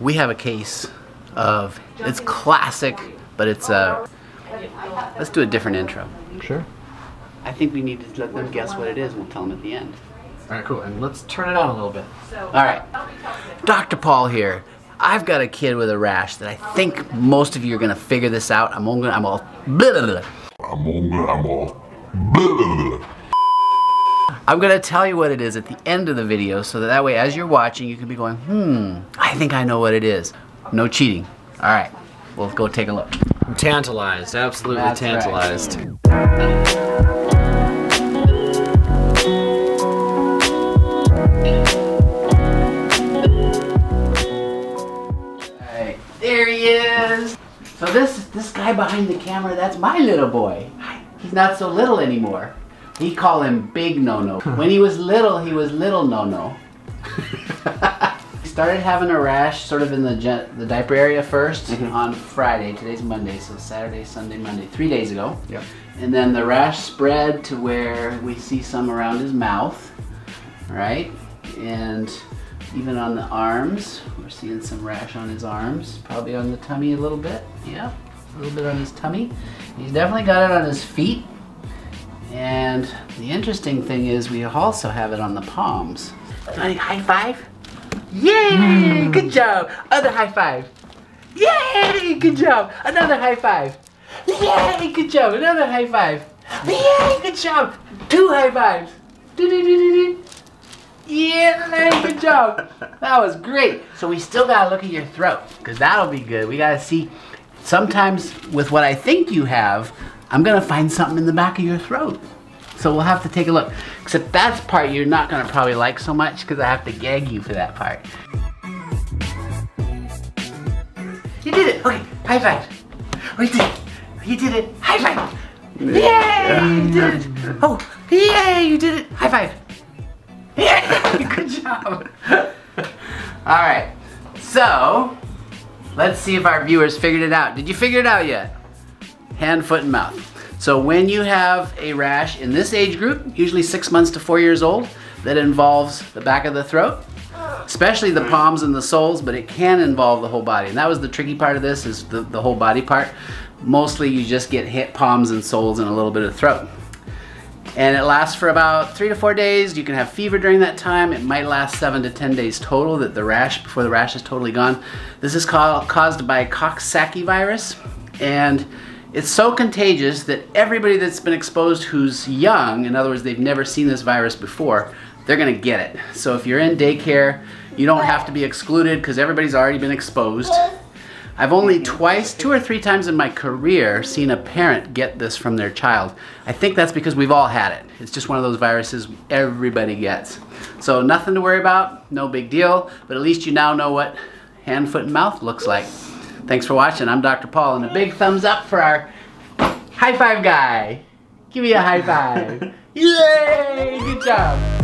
we have a case of, it's classic, but it's a, let's do a different intro. Sure. I think we need to let them guess what it is and we'll tell them at the end. All right, cool. And let's turn it on a little bit. All right. Dr. Paul here. I've got a kid with a rash that I think most of you are going to figure this out. I'm all, I'm all, blah, blah, blah. I'm all, I'm all. Blah, blah, blah. I'm going to tell you what it is at the end of the video so that, that way as you're watching you can be going, hmm, I think I know what it is. No cheating. All right, we'll go take a look. I'm tantalized, absolutely That's right. tantalized. Alright, there he is. So this this guy behind the camera, that's my little boy. He's not so little anymore. We call him Big No No. When he was little, he was Little No No. he started having a rash sort of in the the diaper area 1st mm-hmm. on Friday. Today's Monday, so Saturday, Sunday, Monday, three days ago. Yep. And then the rash spread to where we see some around his mouth, right? And even on the arms, we're seeing some rash on his arms, probably on the tummy a little bit. Yeah, a little bit on his tummy. He's definitely got it on his feet. And the interesting thing is we also have it on the palms. High five. Yay, mm. good job. Other high five. Yay, good job. Another high five. Yay, good job. Another high five. Yay, good job. Two high fives. Do-do-do-do-do. Yeah, good job. That was great. So we still gotta look at your throat, because that'll be good. We gotta see, sometimes with what I think you have, I'm gonna find something in the back of your throat. So we'll have to take a look. Except that's part you're not gonna probably like so much, because I have to gag you for that part. You did it. Okay, high five. Oh, you did it. You did it. High five. Yay, you did it. Oh, yay, you did it. High five. Yay, good job. All right, so let's see if our viewers figured it out. Did you figure it out yet? Hand, foot, and mouth. So when you have a rash in this age group, usually six months to four years old, that involves the back of the throat, especially the palms and the soles, but it can involve the whole body. And that was the tricky part of this, is the, the whole body part. Mostly you just get hit palms and soles and a little bit of throat. And it lasts for about three to four days. You can have fever during that time. It might last seven to 10 days total that the rash, before the rash is totally gone. This is called, caused by Coxsackie virus. And it's so contagious that everybody that's been exposed who's young, in other words, they've never seen this virus before, they're gonna get it. So if you're in daycare, you don't have to be excluded because everybody's already been exposed. I've only twice, two or three times in my career, seen a parent get this from their child. I think that's because we've all had it. It's just one of those viruses everybody gets. So nothing to worry about, no big deal, but at least you now know what hand, foot, and mouth looks like. Thanks for watching. I'm Dr. Paul, and a big thumbs up for our high five guy. Give me a high five. Yay! Good job.